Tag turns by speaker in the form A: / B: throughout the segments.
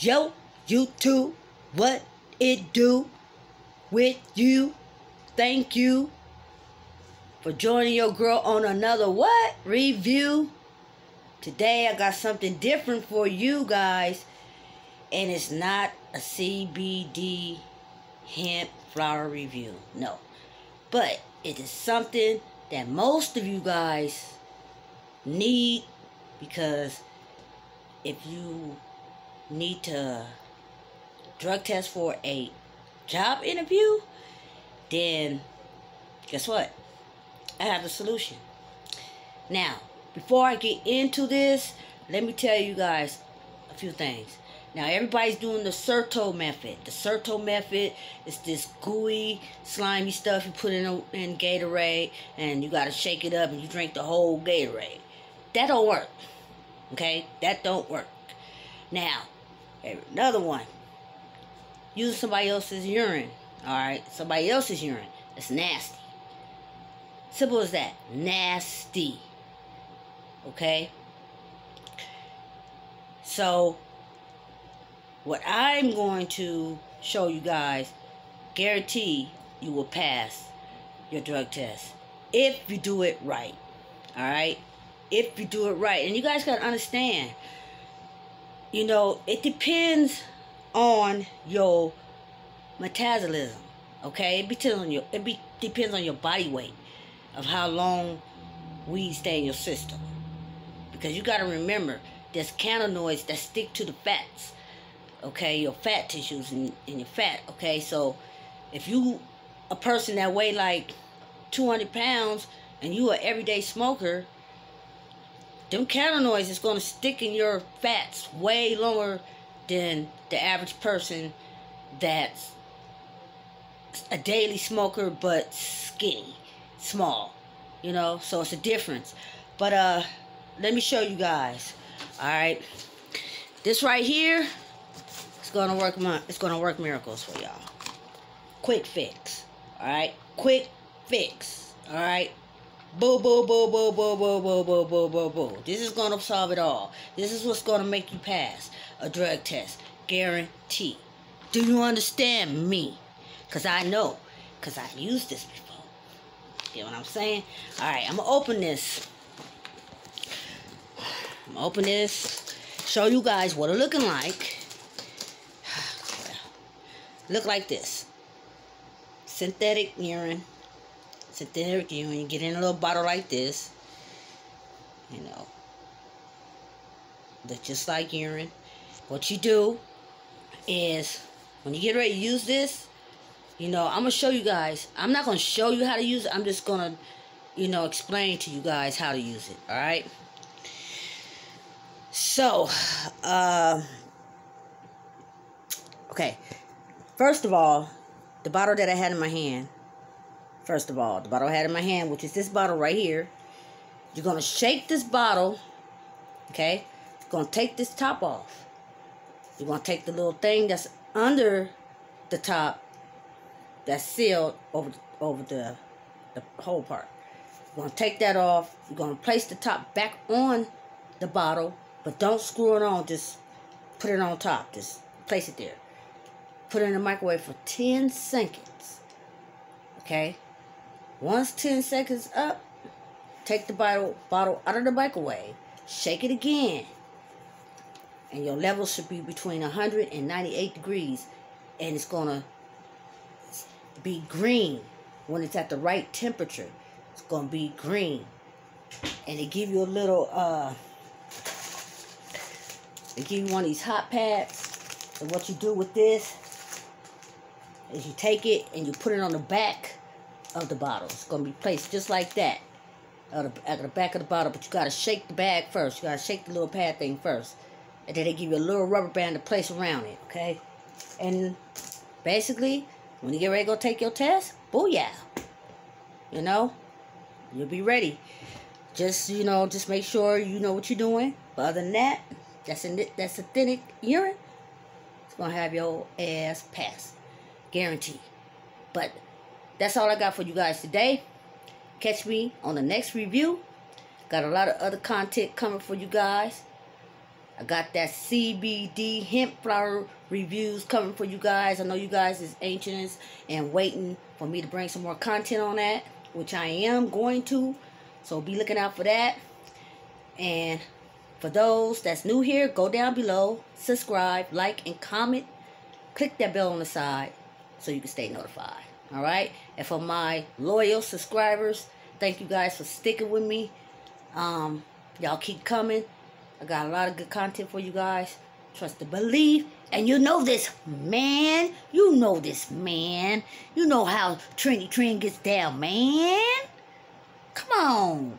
A: Yo, YouTube, what it do with you? Thank you for joining your girl on another what? Review. Today I got something different for you guys. And it's not a CBD hemp flower review. No. But it is something that most of you guys need because if you need to drug test for a job interview, then guess what? I have the solution. Now, before I get into this, let me tell you guys a few things. Now, everybody's doing the Certo method. The Certo method is this gooey, slimy stuff you put in, a, in Gatorade, and you got to shake it up, and you drink the whole Gatorade. That don't work. Okay? That don't work. Now, another one. Using somebody else's urine. Alright? Somebody else's urine. It's nasty. Simple as that. Nasty. Okay? So, what I'm going to show you guys, guarantee you will pass your drug test. If you do it right. Alright? If you do it right. And you guys got to understand, you know, it depends on your metabolism. Okay? It depends on your it be, depends on your body weight of how long weed stay in your system. Because you got to remember, there's cannabinoids that stick to the fats. Okay, your fat tissues and, in your fat. Okay, so if you a person that weigh like 200 pounds and you are everyday smoker, them cannabinoids is going to stick in your fats way longer than the average person that's a daily smoker but skinny, small. You know, so it's a difference. But uh let me show you guys. Alright. This right here is gonna work my it's gonna work miracles for y'all. Quick fix. Alright? Quick fix. Alright? Boo, boo, boo, boo, boo, boo, boo, boo, boo, boo, boo. This is going to solve it all. This is what's going to make you pass a drug test. Guarantee. Do you understand me? Because I know. Because I've used this before. Get what I'm saying? Alright, I'm going to open this. I'm going to open this. Show you guys what it looking like. Look like this. Synthetic urine synthetic urine. You get in a little bottle like this. You know. Look just like urine. What you do is when you get ready to use this, you know, I'm going to show you guys. I'm not going to show you how to use it. I'm just going to, you know, explain to you guys how to use it. All right? So, uh, okay. First of all, the bottle that I had in my hand, First of all, the bottle I had in my hand, which is this bottle right here. You're going to shake this bottle, okay? You're going to take this top off. You're going to take the little thing that's under the top that's sealed over, over the, the whole part. You're going to take that off. You're going to place the top back on the bottle, but don't screw it on. Just put it on top. Just place it there. Put it in the microwave for 10 seconds. Okay? Once 10 seconds up, take the bottle, bottle out of the microwave, shake it again, and your level should be between 100 and 98 degrees, and it's going to be green when it's at the right temperature. It's going to be green. And they give you a little, uh, they give you one of these hot pads. And what you do with this is you take it and you put it on the back of the bottle. It's going to be placed just like that at the, at the back of the bottle. But you got to shake the bag first. You got to shake the little pad thing first. And then they give you a little rubber band to place around it, okay? And basically, when you get ready to go take your test, booyah. You know? You'll be ready. Just, you know, just make sure you know what you're doing. But other than that, that's, a, that's authentic urine. It's going to have your ass pass. Guaranteed. But that's all I got for you guys today. Catch me on the next review. Got a lot of other content coming for you guys. I got that CBD hemp flower reviews coming for you guys. I know you guys is anxious and waiting for me to bring some more content on that, which I am going to. So be looking out for that. And for those that's new here, go down below, subscribe, like, and comment. Click that bell on the side so you can stay notified. All right? And for my loyal subscribers, thank you guys for sticking with me. Um, y'all keep coming. I got a lot of good content for you guys. Trust and believe. And you know this, man. You know this, man. You know how Trini Trinn gets down, man. Come on.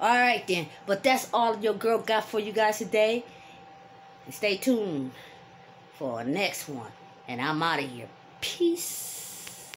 A: All right, then. But that's all your girl got for you guys today. And stay tuned for our next one. And I'm out of here. Peace.